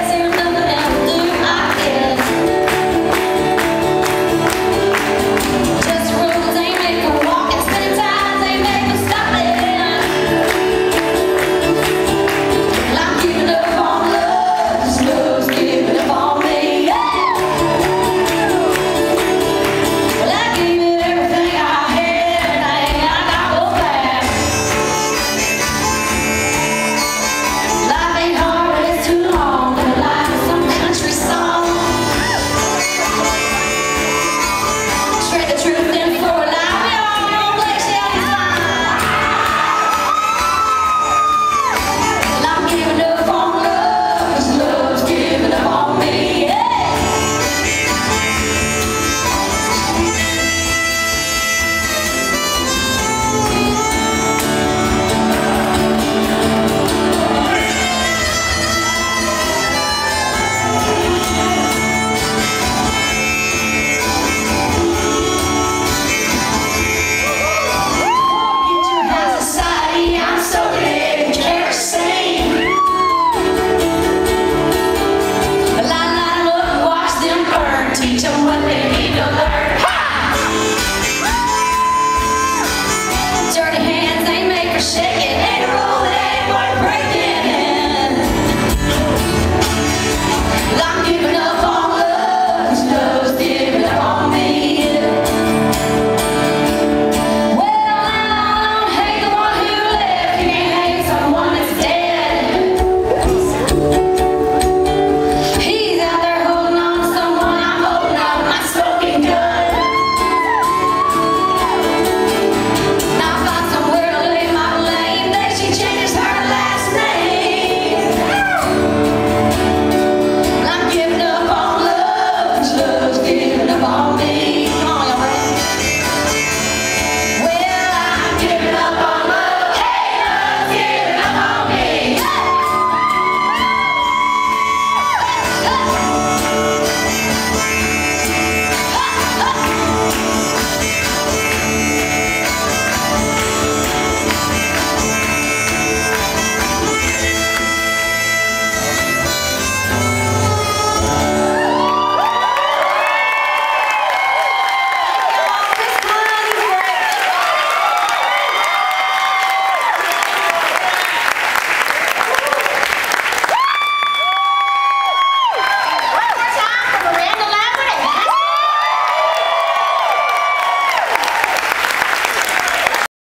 Let's hear